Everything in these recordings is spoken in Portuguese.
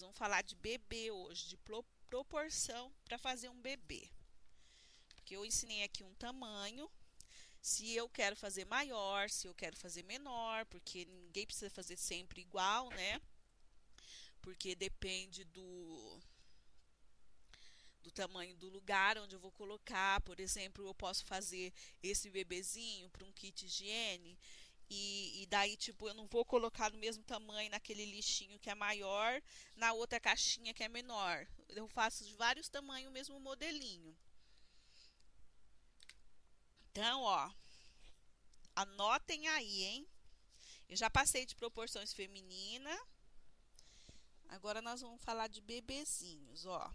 Nós vamos falar de bebê hoje, de proporção para fazer um bebê. Porque eu ensinei aqui um tamanho, se eu quero fazer maior, se eu quero fazer menor, porque ninguém precisa fazer sempre igual, né? Porque depende do do tamanho do lugar onde eu vou colocar. Por exemplo, eu posso fazer esse bebezinho para um kit higiene e, e, daí, tipo, eu não vou colocar no mesmo tamanho naquele lixinho que é maior, na outra caixinha que é menor. Eu faço de vários tamanhos o mesmo modelinho. Então, ó, anotem aí, hein? Eu já passei de proporções feminina. Agora nós vamos falar de bebezinhos, ó.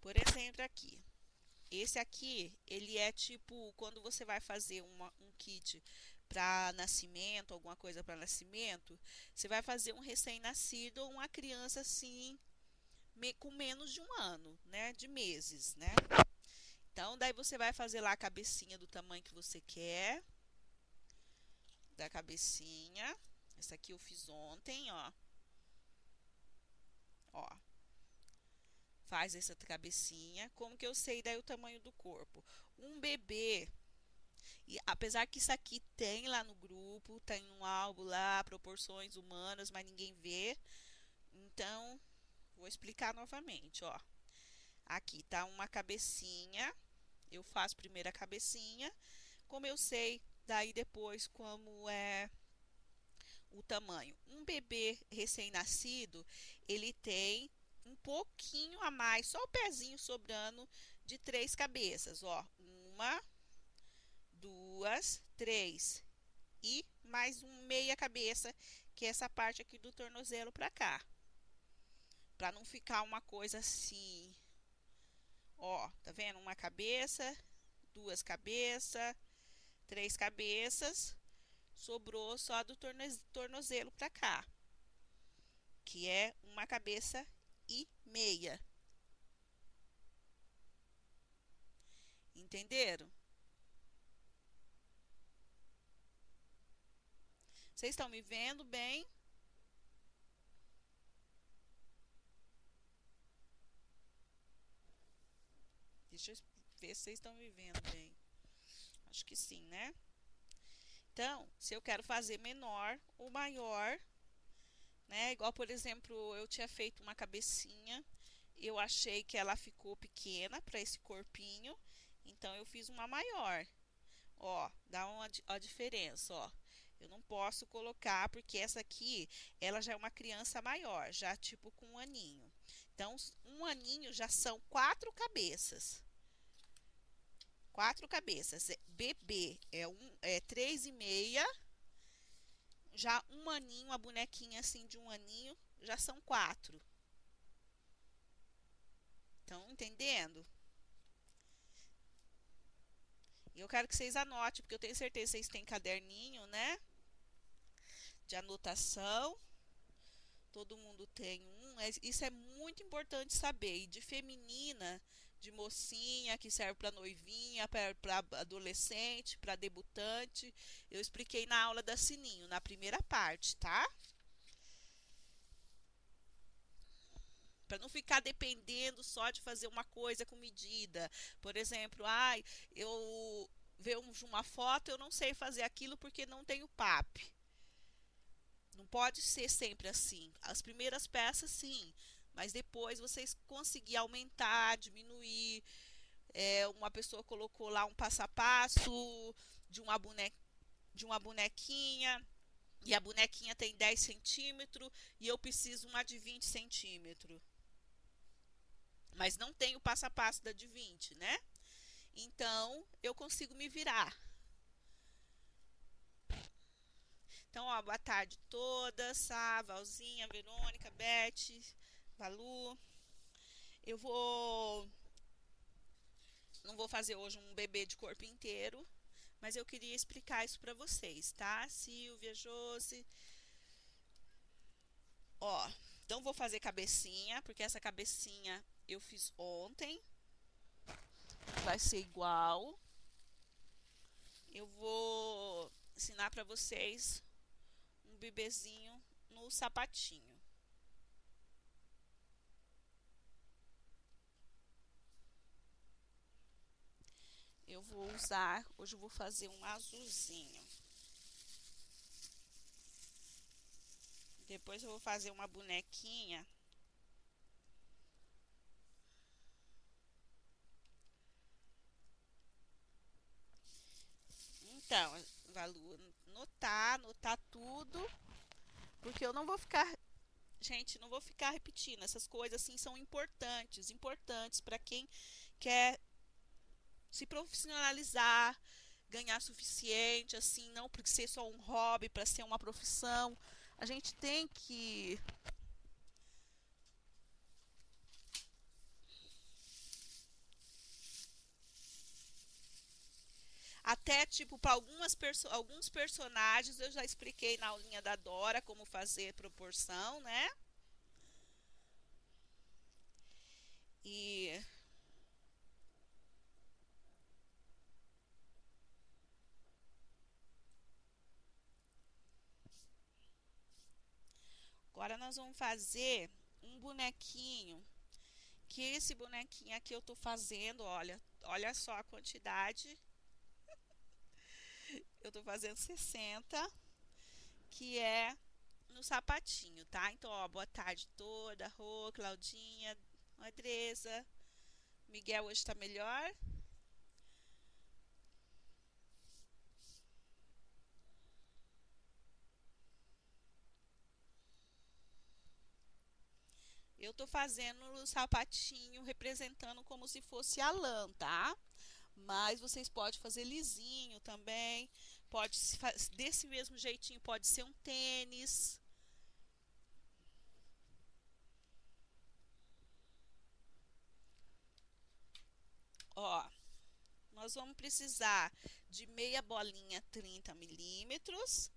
Por exemplo, aqui. Esse aqui, ele é tipo quando você vai fazer uma, um kit para nascimento, alguma coisa para nascimento, você vai fazer um recém-nascido ou uma criança assim me, com menos de um ano, né, de meses, né? Então, daí você vai fazer lá a cabecinha do tamanho que você quer. Da cabecinha. Essa aqui eu fiz ontem, ó. Ó. Faz essa cabecinha. Como que eu sei daí o tamanho do corpo? Um bebê e apesar que isso aqui tem lá no grupo, tem um álbum lá, proporções humanas, mas ninguém vê. Então, vou explicar novamente, ó. Aqui tá uma cabecinha. Eu faço primeiro a cabecinha. Como eu sei daí depois como é o tamanho. Um bebê recém-nascido, ele tem um pouquinho a mais, só o pezinho sobrando de três cabeças, ó. Uma, duas, três e mais um meia cabeça, que é essa parte aqui do tornozelo para cá. Para não ficar uma coisa assim, ó, tá vendo? Uma cabeça, duas cabeças, três cabeças, sobrou só do tornozelo para cá, que é uma cabeça e meia. Entenderam? Vocês estão me vendo bem? Deixa eu ver se vocês estão me vendo bem. Acho que sim, né? Então, se eu quero fazer menor ou maior, né? Igual, por exemplo, eu tinha feito uma cabecinha, eu achei que ela ficou pequena para esse corpinho, então eu fiz uma maior. Ó, dá uma a diferença, ó. Eu não posso colocar, porque essa aqui, ela já é uma criança maior, já tipo com um aninho. Então, um aninho já são quatro cabeças. Quatro cabeças. É, bebê é, um, é três e meia. Já um aninho, a bonequinha assim de um aninho, já são quatro. Estão entendendo? E eu quero que vocês anotem, porque eu tenho certeza que vocês têm caderninho, né? De anotação. Todo mundo tem um. Isso é muito importante saber. E de feminina, de mocinha, que serve para noivinha, para adolescente, para debutante. Eu expliquei na aula da Sininho, na primeira parte, tá? para não ficar dependendo só de fazer uma coisa com medida. Por exemplo, ai, eu vejo uma foto, eu não sei fazer aquilo porque não tenho PAP. Pode ser sempre assim. As primeiras peças, sim, mas depois vocês conseguir aumentar, diminuir. É, uma pessoa colocou lá um passo a passo de uma, de uma bonequinha e a bonequinha tem 10 centímetros e eu preciso uma de 20 centímetros. Mas não tem o passo a passo da de 20, né? Então, eu consigo me virar. Então, ó, boa tarde todas, Sá, Valzinha, Verônica, Beth, Valu. Eu vou... Não vou fazer hoje um bebê de corpo inteiro, mas eu queria explicar isso para vocês, tá? Silvia, Josi. Ó, então vou fazer cabecinha, porque essa cabecinha eu fiz ontem. Vai ser igual. Eu vou ensinar para vocês bebezinho no sapatinho. Eu vou usar, hoje eu vou fazer um azulzinho. Depois eu vou fazer uma bonequinha. Então, Valu, notar, notar tudo, porque eu não vou ficar, gente, não vou ficar repetindo. Essas coisas assim são importantes, importantes para quem quer se profissionalizar, ganhar suficiente, assim, não porque ser só um hobby, para ser uma profissão. A gente tem que Até, tipo, para algumas perso alguns personagens eu já expliquei na aulinha da Dora como fazer proporção, né? E Agora nós vamos fazer um bonequinho. Que esse bonequinho aqui eu tô fazendo, olha, olha só a quantidade. Eu tô fazendo 60, que é no sapatinho, tá? Então, ó, boa tarde toda, Rô, Claudinha, Andresa, Miguel hoje tá melhor? Eu tô fazendo o sapatinho representando como se fosse a lã, tá? Mas vocês podem fazer lisinho também. Pode desse mesmo jeitinho pode ser um tênis. Ó, nós vamos precisar de meia bolinha 30 milímetros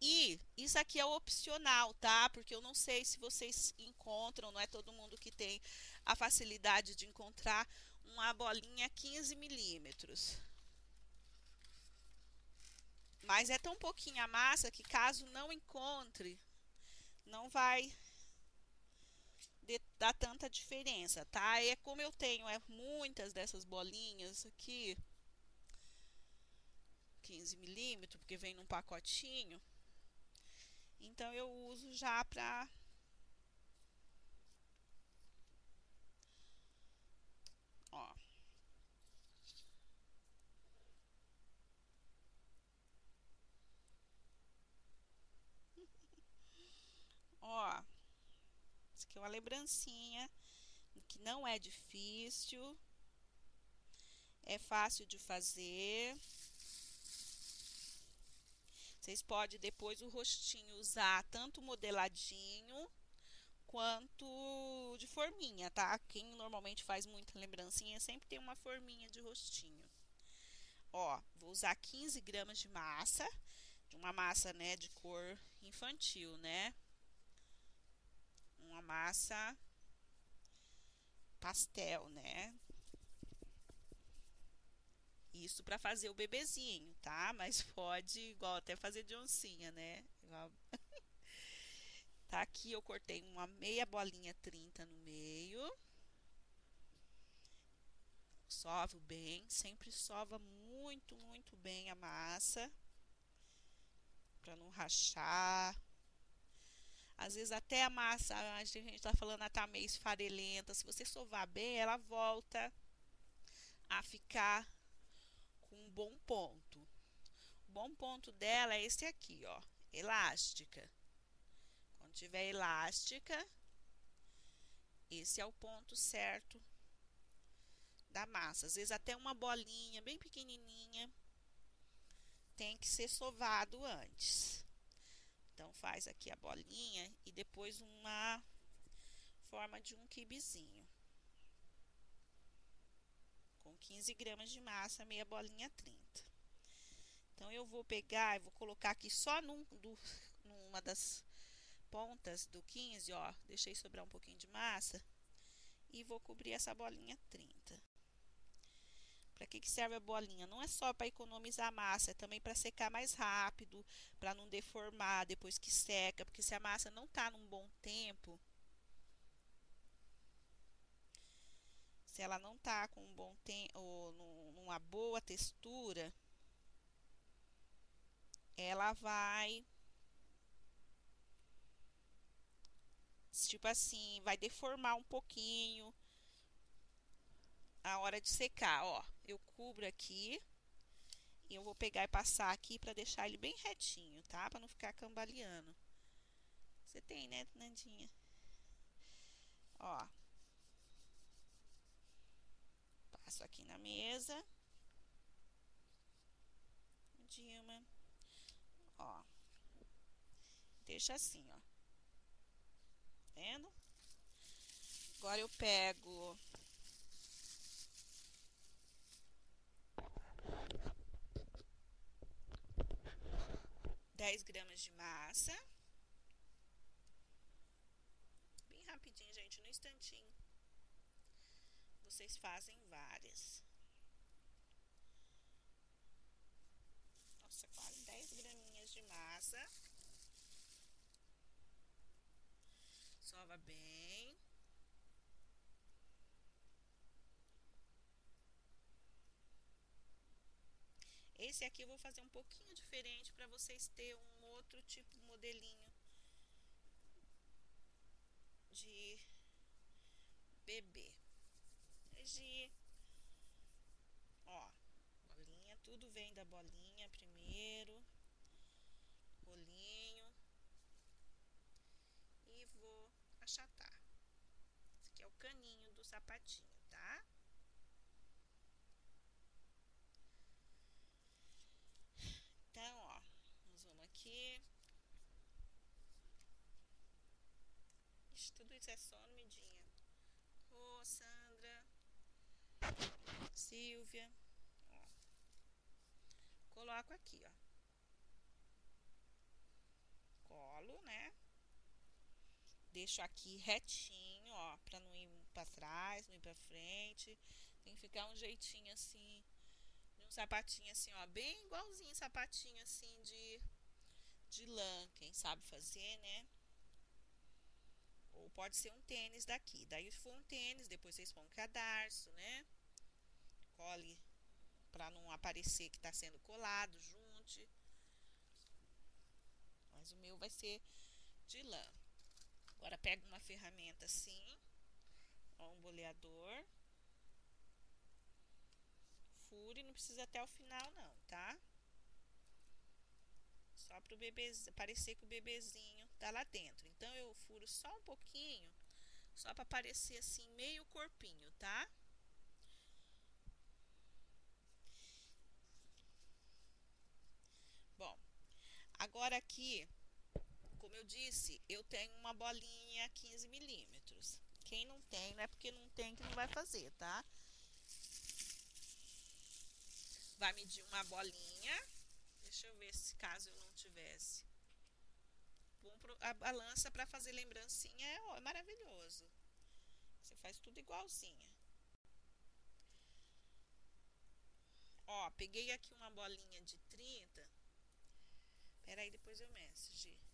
e isso aqui é opcional, tá? Porque eu não sei se vocês encontram, não é todo mundo que tem a facilidade de encontrar uma bolinha 15 milímetros. Mas é tão pouquinha a massa que caso não encontre, não vai dar tanta diferença, tá? É como eu tenho é, muitas dessas bolinhas aqui, 15 milímetros, porque vem num pacotinho. Então eu uso já para ó. ó. Isso aqui é uma lembrancinha que não é difícil. É fácil de fazer. Vocês podem depois o rostinho usar tanto modeladinho quanto de forminha, tá? Quem normalmente faz muita lembrancinha sempre tem uma forminha de rostinho. Ó, vou usar 15 gramas de massa, de uma massa, né, de cor infantil, né? Uma massa pastel, né? Isso para fazer o bebezinho, tá? Mas pode, igual até fazer de oncinha, né? Igual... tá aqui, eu cortei uma meia bolinha 30 no meio. Sovo bem, sempre sova muito, muito bem a massa. Pra não rachar. Às vezes até a massa, a gente tá falando, ela tá meio esfarelenta. Se você sovar bem, ela volta a ficar bom ponto. O bom ponto dela é esse aqui, ó, elástica. Tiver elástica, esse é o ponto certo da massa. Às vezes até uma bolinha bem pequenininha tem que ser sovado antes. Então faz aqui a bolinha e depois uma forma de um quibezinho com 15 gramas de massa, meia bolinha 30. Então, eu vou pegar e vou colocar aqui só num, do, numa das pontas do 15, ó, deixei sobrar um pouquinho de massa e vou cobrir essa bolinha 30. Para que, que serve a bolinha? Não é só para economizar massa, é também para secar mais rápido, para não deformar depois que seca, porque se a massa não está num bom tempo, se ela não tá com um bom tempo ou numa boa textura, ela vai tipo assim, vai deformar um pouquinho a hora de secar, ó. Eu cubro aqui e eu vou pegar e passar aqui para deixar ele bem retinho, tá? Para não ficar cambaleando. Você tem, né, Nandinha? Ó. Passo aqui na mesa. Dilma. Ó. Deixa assim, ó. Vendo? Agora eu pego 10 gramas de massa. Bem rapidinho, gente, no instantinho. Vocês fazem várias. Nossa, quase 10 graminhas de massa. Bem. Esse aqui eu vou fazer um pouquinho diferente para vocês terem um outro tipo modelinho de bebê. De, ó, bolinha, tudo vem da bolinha primeiro, rolinho e vou achatar. Esse aqui é o caninho do sapatinho, tá? Então, ó, nós vamos aqui. Ixi, tudo isso é só medinha. Ô, Sandra. Silvia. Ó. Coloco aqui, ó. Colo, né? Deixo aqui retinho, ó, pra não ir pra trás, não ir pra frente. Tem que ficar um jeitinho assim um sapatinho assim, ó, bem igualzinho sapatinho assim de, de lã, quem sabe fazer, né? Ou pode ser um tênis daqui. Daí se for um tênis, depois vocês põem um cadarço, né? Cole para não aparecer que tá sendo colado, junte. Mas o meu vai ser de lã. Agora pega uma ferramenta assim, ó, um boleador fure, não precisa até o final não, tá? Só para o bebê parecer que o bebezinho tá lá dentro. Então eu furo só um pouquinho, só para parecer assim meio corpinho, tá? Bom, agora aqui, como eu disse, eu tenho uma bolinha 15 milímetros. Quem não tem, não é porque não tem que não vai fazer, tá? vai medir uma bolinha. Deixa eu ver se caso eu não tivesse. A balança para fazer lembrancinha é, é maravilhoso. Você faz tudo igualzinha. Ó, peguei aqui uma bolinha de 30. Pera aí, depois eu meço, Gi.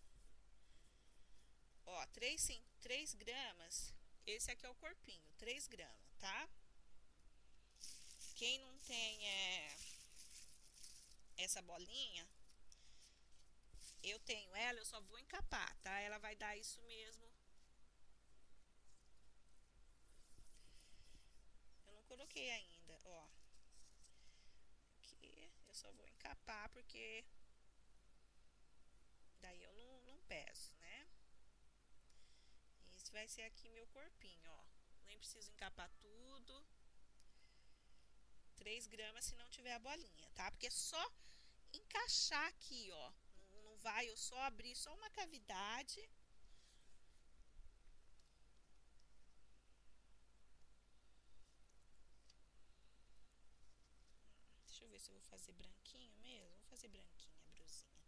Ó, 3, 3 gramas. Esse aqui é o corpinho, 3 gramas, tá? Quem não tem é, essa bolinha, eu tenho ela, eu só vou encapar, tá? Ela vai dar isso mesmo. Eu não coloquei ainda, ó. Aqui, eu só vou encapar porque daí eu não, não peso, vai ser aqui meu corpinho, ó. Nem preciso encapar tudo. 3 gramas se não tiver a bolinha, tá? Porque é só encaixar aqui, ó. Não, vai eu só abrir só uma cavidade. Deixa eu ver se eu vou fazer branquinho mesmo. Vou fazer branquinha brusinha.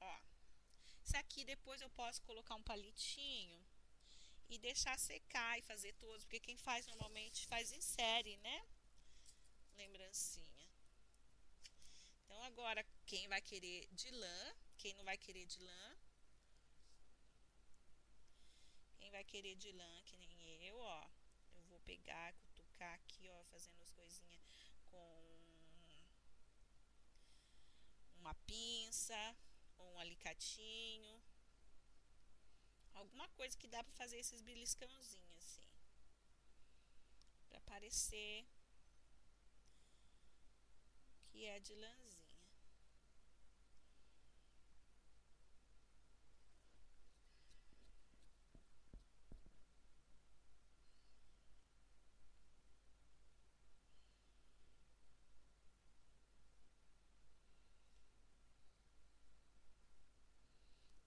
Ó. Isso aqui depois eu posso colocar um palitinho e deixar secar e fazer todos, porque quem faz normalmente faz em série, né? lembrancinha. Então, agora, quem vai querer de lã, quem não vai querer de lã. Quem vai querer de lã, que nem eu, ó. Eu vou pegar, cutucar aqui, ó, fazendo as coisinhas com uma pinça ou um alicatinho. Alguma coisa que dá para fazer esses beliscãozinhos assim. Para parecer que é de lãzinha.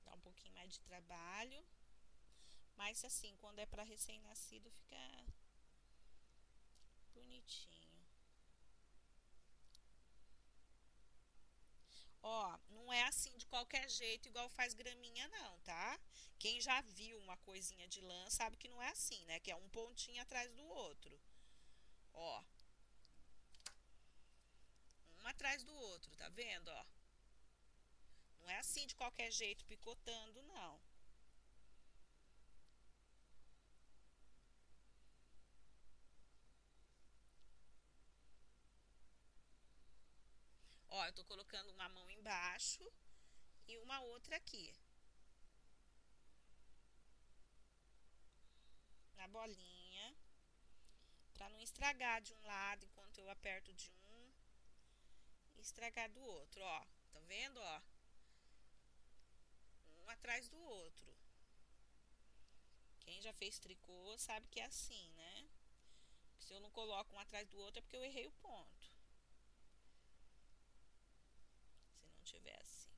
Dá mais de trabalho. Mas assim, quando é para recém-nascido, fica bonitinho. Ó, não é assim de qualquer jeito, igual faz graminha, não, tá? Quem já viu uma coisinha de lã sabe que não é assim, né? Que é um pontinho atrás do outro. Ó. Um atrás do outro, tá vendo, ó? Não é assim de qualquer jeito, picotando, não. Ó, eu tô colocando uma mão embaixo e uma outra aqui. Na bolinha. Pra não estragar de um lado enquanto eu aperto de um. E estragar do outro, ó. Tá vendo, ó? Um atrás do outro. Quem já fez tricô sabe que é assim, né? Se eu não coloco um atrás do outro é porque eu errei o ponto. tiver assim.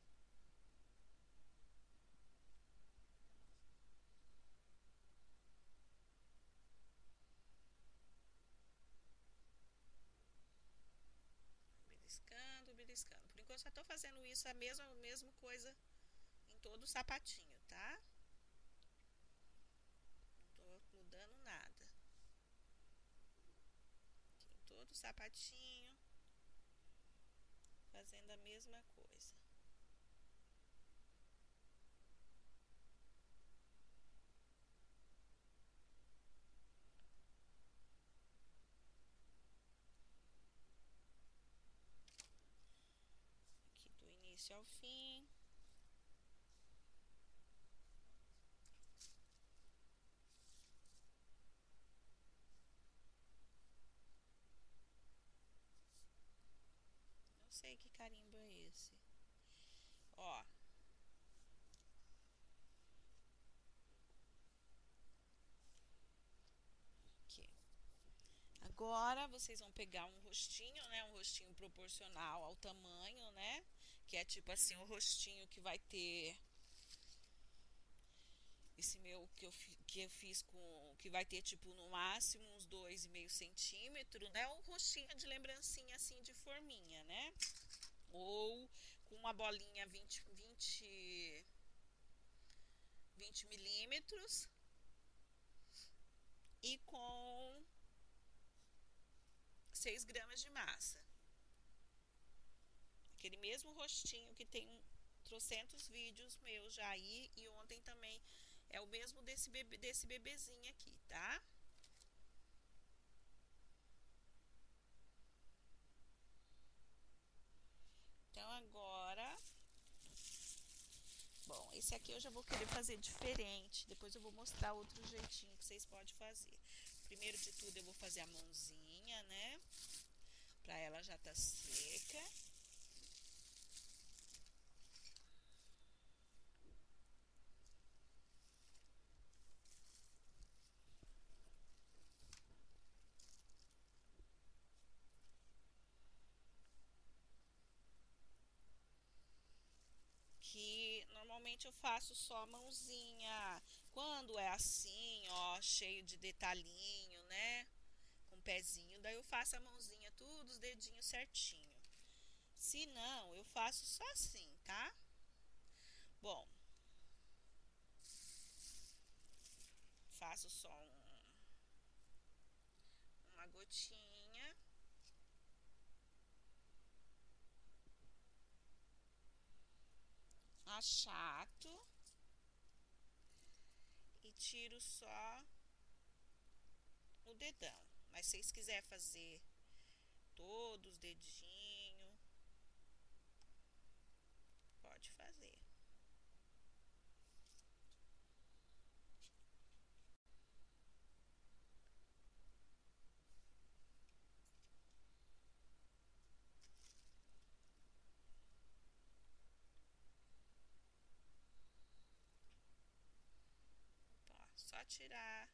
Beliscando, beliscando. Por enquanto, só tô fazendo isso, a mesma, a mesma coisa todo o sapatinho, tá? Não tô mudando nada. Aqui em todo o sapatinho fazendo a mesma coisa. Aqui do início ao fim. Sei que carimbo é esse. Ó. Aqui. Agora vocês vão pegar um rostinho, né? Um rostinho proporcional ao tamanho, né? Que é tipo assim, o rostinho que vai ter esse meu que eu, que eu fiz com que vai ter tipo no máximo uns dois e meio centímetros, né? Um rostinho de lembrancinha assim de forminha, né? Ou com uma bolinha 20, 20, 20 milímetros e com 6 gramas de massa. Aquele mesmo rostinho que tem trocentos vídeos meus já aí e ontem também é o mesmo desse, bebê, desse bebezinho aqui, tá? Então, agora... Bom, esse aqui eu já vou querer fazer diferente. Depois eu vou mostrar outro jeitinho que vocês podem fazer. Primeiro de tudo, eu vou fazer a mãozinha, né? Pra ela já tá seca. Normalmente eu faço só a mãozinha. Quando é assim, ó, cheio de detalhinho, né? Com pezinho, daí eu faço a mãozinha, tudo os dedinhos certinho. Se não, eu faço só assim, tá? Bom, faço só um, uma gotinha. Achato e tiro só o dedão. Mas se vocês quiserem fazer todos os dedinhos, pode fazer. só tirar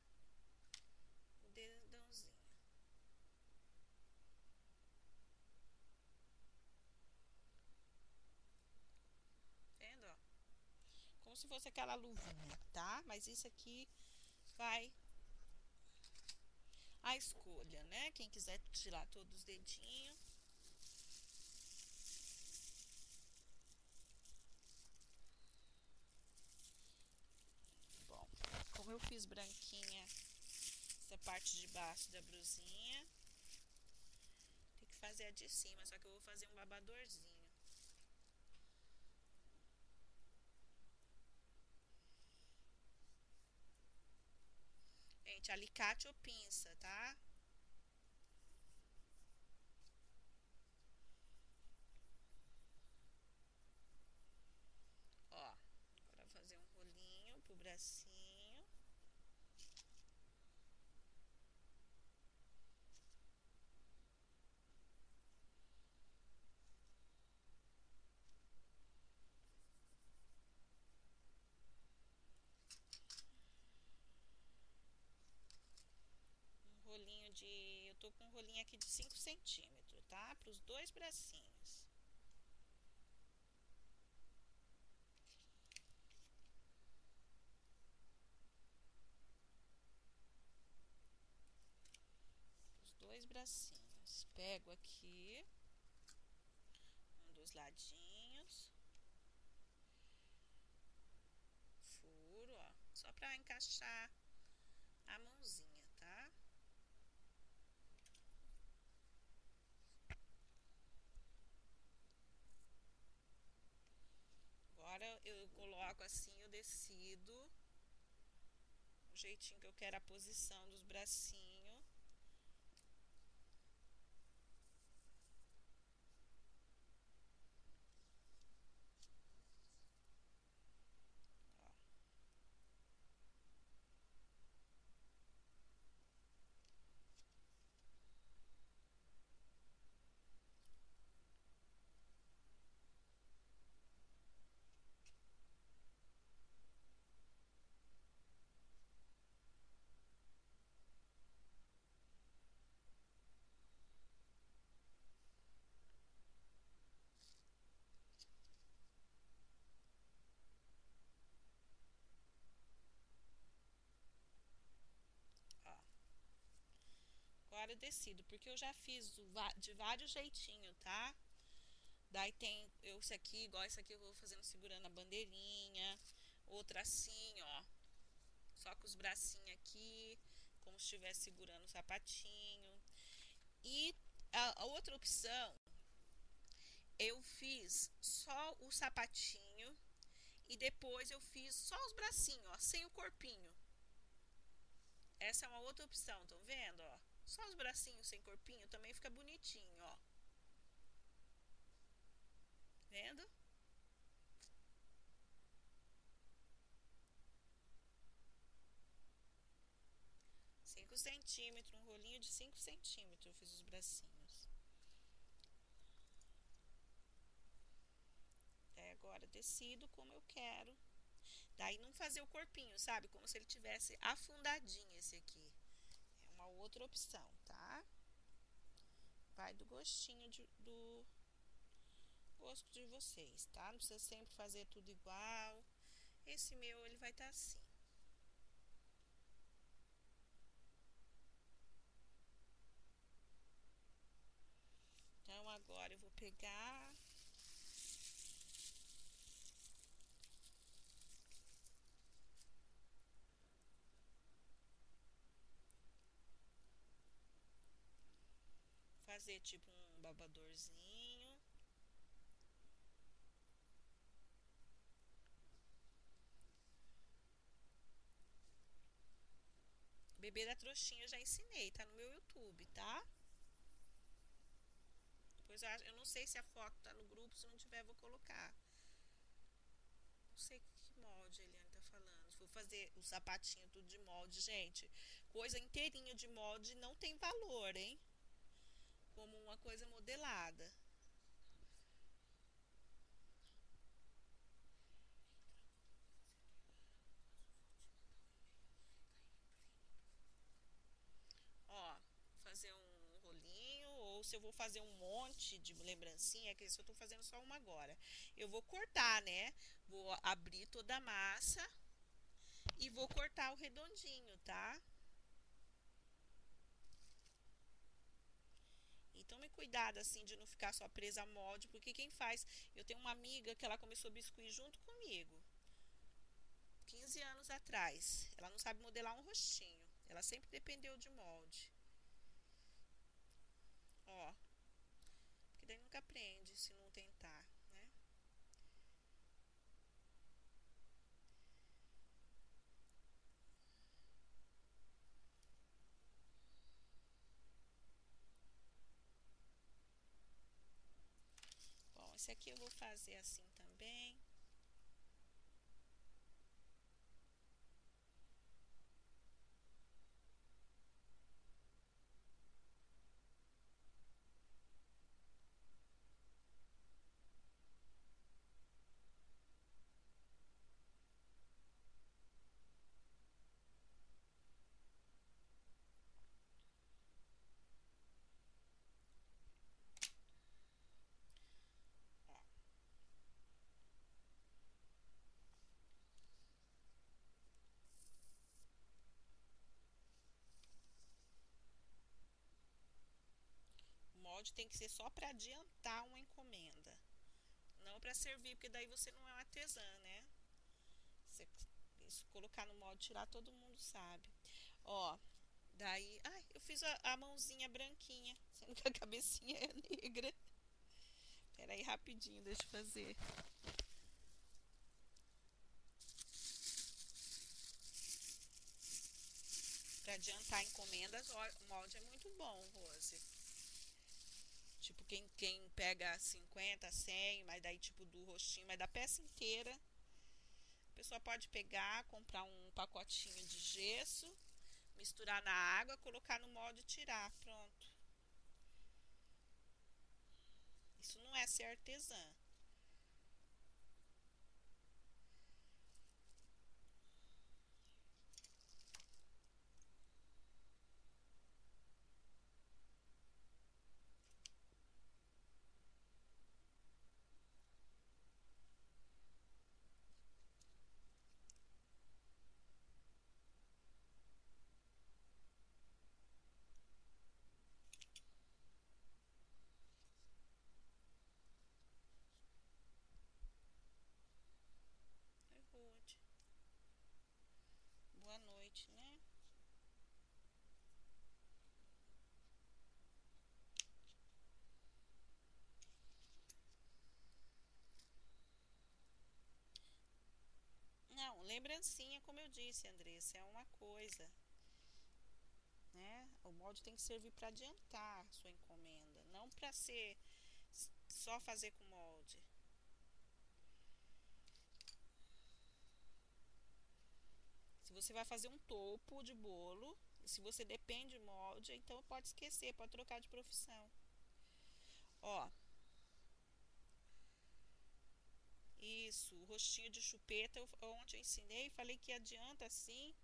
o dedãozinho. Vendo, ó? Como se fosse aquela luvinha, tá? Mas isso aqui vai a escolha, né? Quem quiser tirar todos os dedinhos. Como eu fiz branquinha essa parte de baixo da brusinha, tem que fazer a de cima, só que eu vou fazer um babadorzinho. Gente, alicate ou pinça, tá? Ó, agora fazer um rolinho pro bracinho. rolinho de. Eu tô com um rolinho aqui de 5 centímetros, tá? Para os dois bracinhos. Os dois bracinhos. Pego aqui um dos ladinhos. Furo, ó. Só para encaixar a mãozinha, tá? Agora eu coloco assim o tecido, o jeitinho que eu quero a posição dos bracinhos. Agora descido, porque eu já fiz de vários jeitinhos, tá? Daí tem eu, esse aqui, igual esse aqui eu vou fazendo segurando a bandeirinha. Outra assim, ó. Só com os bracinhos aqui, como se estivesse segurando o sapatinho. E a, a outra opção, eu fiz só o sapatinho e depois eu fiz só os bracinhos, ó, sem o corpinho. Essa é uma outra opção, estão vendo, ó? Só os bracinhos sem corpinho também fica bonitinho, ó. Vendo? Cinco centímetros, um rolinho de cinco centímetros eu fiz os bracinhos. Até agora decido como eu quero. Daí não fazer o corpinho, sabe? Como se ele tivesse afundadinho esse aqui uma outra opção, tá? Vai do gostinho de, do gosto de vocês, tá? Não precisa sempre fazer tudo igual. Esse meu, ele vai estar tá assim. Então, agora eu vou pegar fazer tipo um babadorzinho. Bebê da trouxinha já ensinei, tá no meu YouTube, tá? Depois eu, eu não sei se a foto tá no grupo, se não tiver vou colocar. Não sei que molde a Eliane tá falando. Vou fazer o sapatinho tudo de molde, gente. Coisa inteirinho de molde não tem valor, hein? Como uma coisa modelada. se eu vou fazer um monte de lembrancinha, que se eu tô fazendo só uma agora. Eu vou cortar, né? Vou abrir toda a massa e vou cortar o redondinho, tá? E tome cuidado, assim, de não ficar só presa a molde, porque quem faz... Eu tenho uma amiga que ela começou a biscuit junto comigo. 15 anos atrás. Ela não sabe modelar um rostinho. Ela sempre dependeu de molde. Ó. Porque daí nunca aprende se não tentar, né? Bom, esse aqui eu vou fazer assim também. Molde tem que ser só para adiantar uma encomenda. Não para servir, porque daí você não é artesã, né? Você, isso, colocar no molde, tirar, todo mundo sabe. Ó, daí... Ai, eu fiz a, a mãozinha branquinha, sendo que a cabecinha é negra. Pera aí, rapidinho, deixa eu fazer. Para adiantar encomendas, o molde é muito bom, Rose. Tipo, quem, quem pega 50, 100, mas daí tipo do rostinho, mas da peça inteira. A pessoa pode pegar, comprar um pacotinho de gesso, misturar na água, colocar no molde e tirar. Pronto. Isso não é ser artesã. Lembrancinha, como eu disse, Andressa, é uma coisa. Né? O molde tem que servir para adiantar sua encomenda, não para ser só fazer com molde. Você vai fazer um topo de bolo, se você depende de molde, então pode esquecer, pode trocar de profissão. Ó, Isso, o rostinho de chupeta, eu, ontem eu ensinei, falei que adianta assim,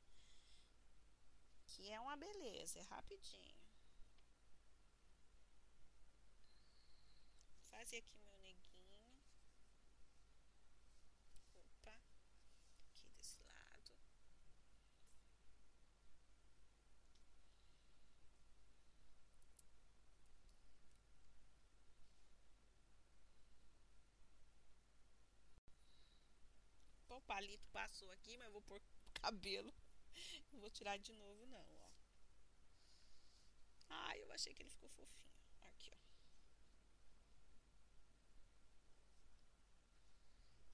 que é uma beleza, é rapidinho. Vou fazer aqui meu neguinho. Opa, aqui desse lado. o palito passou aqui, mas eu vou pôr cabelo. Não vou tirar de novo, não, ó. Ai, eu achei que ele ficou fofinho. Aqui, ó.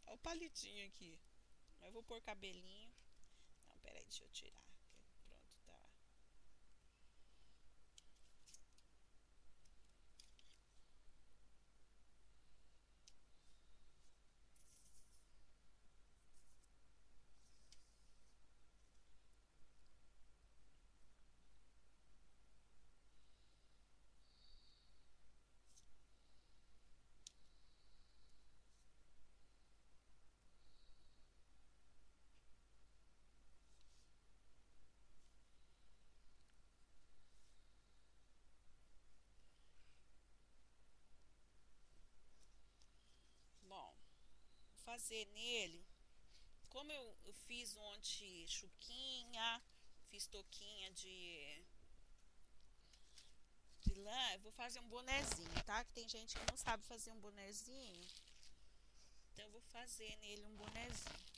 Olha o palitinho aqui. Eu vou pôr cabelinho. Não, peraí, deixa eu tirar. Pronto, tá. Fazer nele, como eu, eu fiz ontem chuquinha, fiz toquinha de, de lã, eu vou fazer um bonezinho, tá? Que tem gente que não sabe fazer um bonezinho. Então eu vou fazer nele um bonezinho.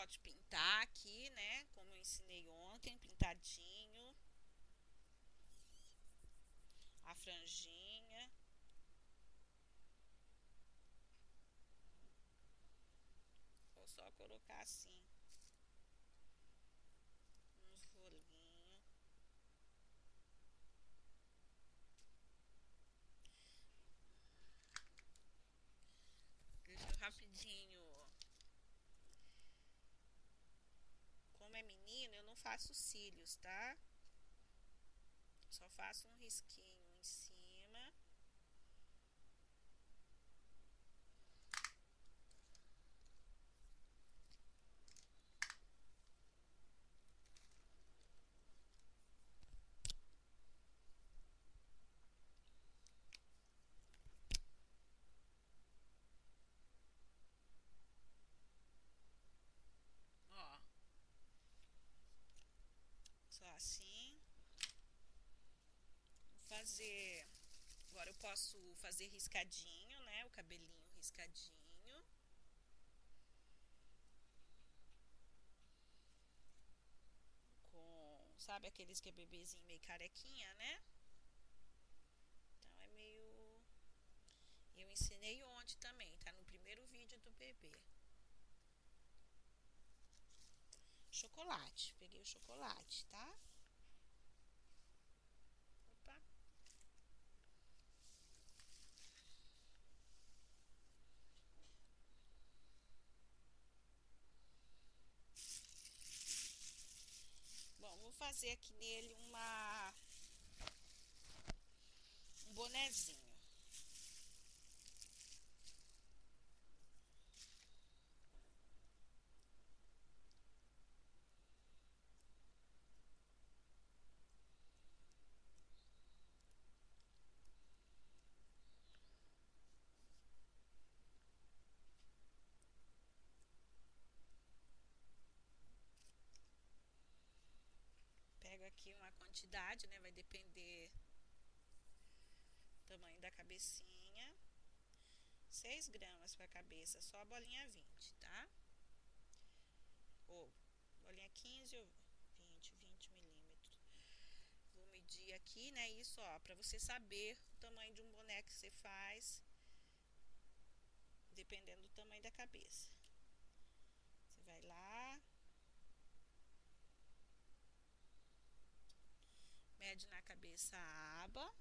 Pode pintar aqui, né? Como eu ensinei ontem, pintadinho. A franjinha. Vou só colocar assim. Rapidinho é menino, eu não faço cílios, tá? Só faço um risquinho em cima. Assim. Vou fazer. Agora eu posso fazer riscadinho, né? O cabelinho riscadinho. Com. Sabe aqueles que é bebezinho meio carequinha, né? Então é meio. Eu ensinei ontem também, tá no primeiro vídeo do bebê. chocolate. Peguei o chocolate, tá? Opa. Bom, vou fazer aqui nele uma um bonezinho. pego aqui uma quantidade, né? Vai depender do tamanho da cabecinha. 6 gramas para a cabeça, só a bolinha 20, tá? Ou bolinha 15 ou 20, 20 milímetros. Vou medir aqui, né? Isso, ó, para você saber o tamanho de um boneco que você faz, dependendo do tamanho da cabeça. Você vai lá, mede na cabeça a aba.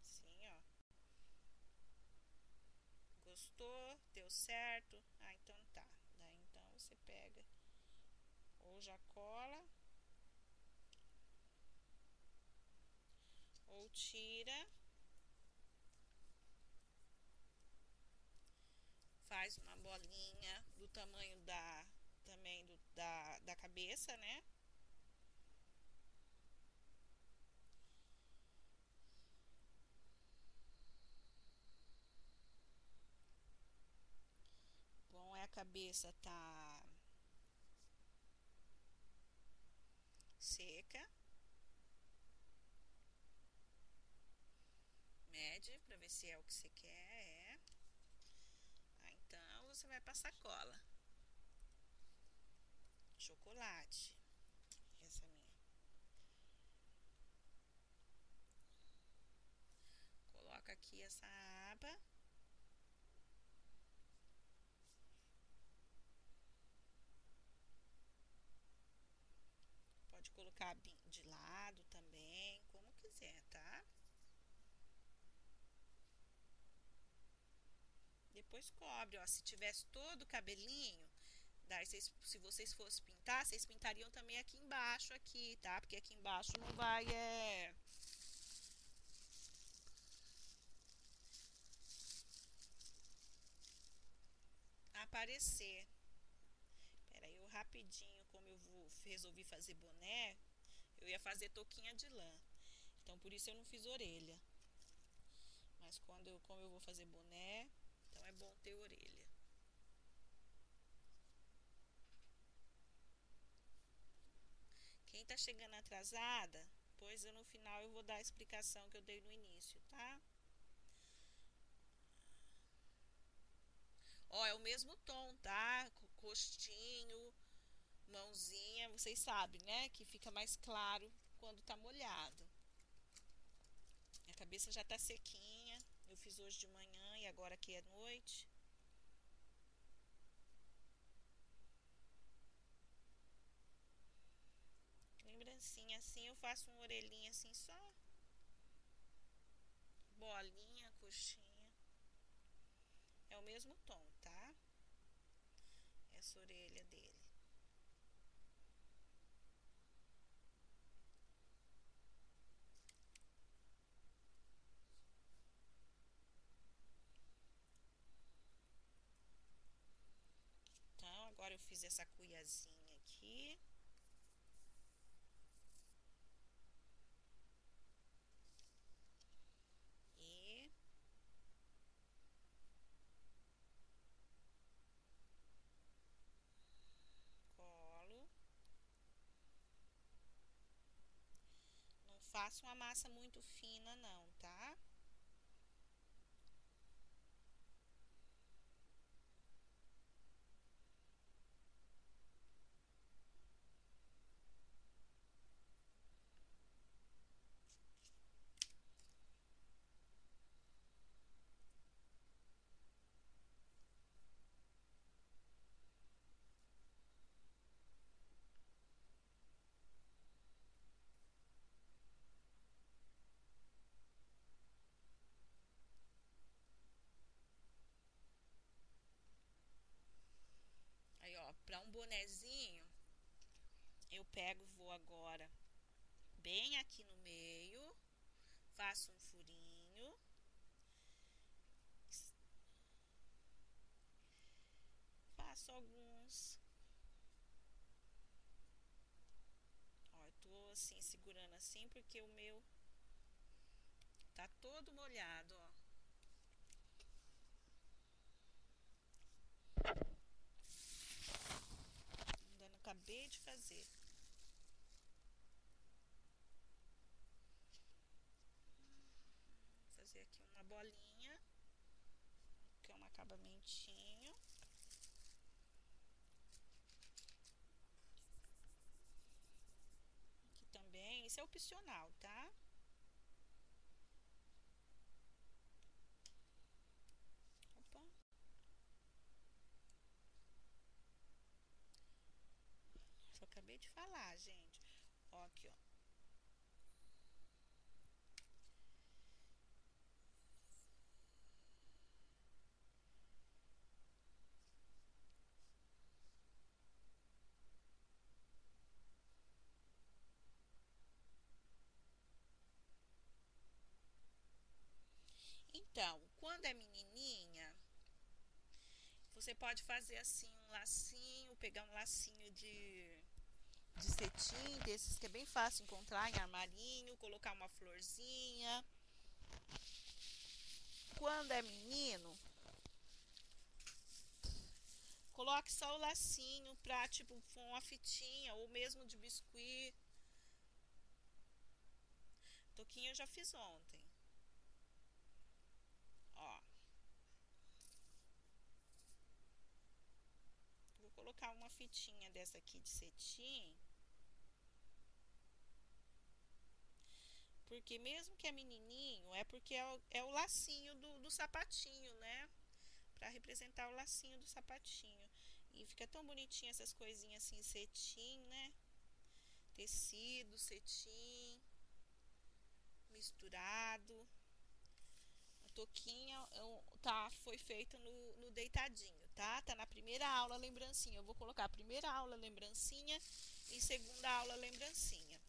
Assim, ó. Gostou? Deu certo? Ah, então tá. Daí então você pega ou já cola ou tira faz uma bolinha do tamanho da também do, da, da cabeça, né? Bom, é a cabeça tá seca. Mede para ver se é o que você quer, é. Ah, então você vai passar cola chocolate. Essa minha. Coloca aqui essa aba. Pode colocar de lado também, como quiser, tá? Depois cobre, ó. Se tivesse todo o cabelinho, Se vocês fossem pintar, vocês pintariam também aqui embaixo, aqui, tá? Porque aqui embaixo não vai, é... Aparecer. Pera aí, eu rapidinho, como eu vou, resolvi fazer boné, eu ia fazer touquinha de lã. Então, por isso eu não fiz orelha. Mas quando eu, como eu vou fazer boné, então é bom ter orelha. Tá chegando atrasada, pois eu no final eu vou dar a explicação que eu dei no início, tá? Ó, é o mesmo tom, tá? Rostinho, mãozinha, vocês sabem, né? Que fica mais claro quando tá molhado. Minha cabeça já tá sequinha. Eu fiz hoje de manhã e agora aqui é noite. Lembrancinha assim, eu faço uma orelhinha assim só. Bolinha, coxinha. É o mesmo tom, tá? Essa orelha dele. Agora eu fiz essa cuiazinha aqui. E colo. Não faço uma massa muito fina não, tá? para um bonezinho, eu pego, vou agora bem aqui no meio, faço um furinho. Faço alguns. Ó, eu tô assim, segurando assim, porque o meu tá todo molhado, ó. acabei de fazer. Vou fazer aqui uma bolinha, que é um acabamentinho. Aqui também, isso é opcional, tá? acabei de falar, gente. Ó, aqui, ó. Então, quando é menininha, você pode fazer assim um lacinho, pegar um lacinho de de cetim, desses que é bem fácil encontrar em armarinho, colocar uma florzinha. Quando é menino, coloque só o lacinho pra, tipo, uma fitinha, ou mesmo de biscuit. Toquinho eu já fiz ontem. Ó. Vou colocar uma fitinha dessa aqui de cetim. Porque mesmo que é menininho, é porque é o, é o lacinho do, do sapatinho, né? Pra representar o lacinho do sapatinho. E fica tão bonitinho essas coisinhas assim, cetim, né? Tecido, cetim, misturado. toquinha tá, foi feita no, no deitadinho, tá? Tá na primeira aula lembrancinha. Eu vou colocar primeira aula lembrancinha e segunda aula lembrancinha.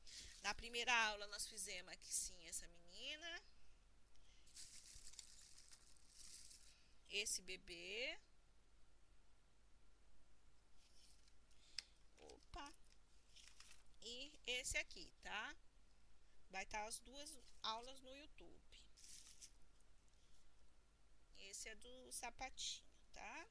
Na primeira aula nós fizemos aqui sim essa menina. Esse bebê. Opa. E esse aqui, tá? Vai estar as duas aulas no YouTube. Esse é do sapatinho, tá?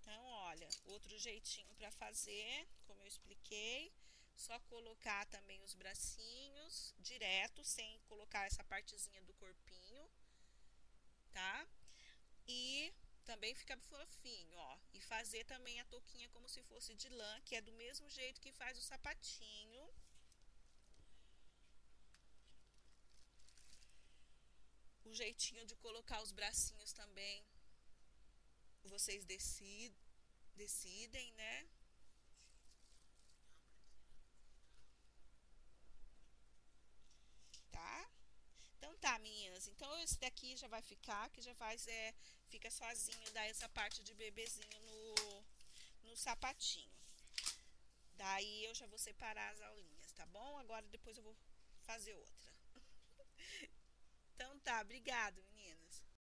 Então, olha, outro jeitinho para fazer, como eu expliquei, só colocar também os bracinhos direto, sem colocar essa partezinha do corpinho, tá? E também fica fofinho, ó. E fazer também a touquinha como se fosse de lã, que é do mesmo jeito que faz o sapatinho. O jeitinho de colocar os bracinhos também, vocês decidem, decidem, né? Tá? Então tá, meninas. Então esse daqui já vai ficar, que já faz, é, fica sozinho, dá essa parte de bebezinho no, no sapatinho. Daí eu já vou separar as aulinhas, tá bom? Agora depois eu vou fazer outra. então tá, obrigado,